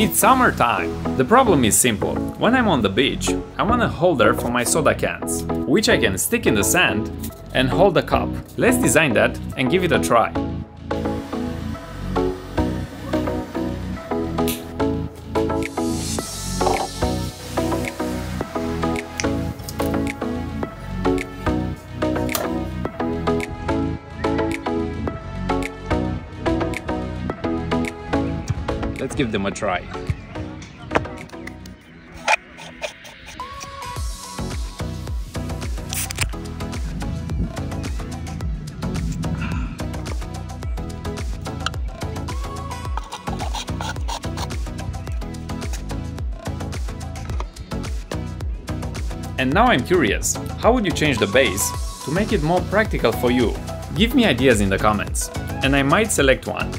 It's summertime! The problem is simple. When I'm on the beach, I want a holder for my soda cans, which I can stick in the sand and hold the cup. Let's design that and give it a try. Let's give them a try. And now I'm curious, how would you change the base to make it more practical for you? Give me ideas in the comments, and I might select one.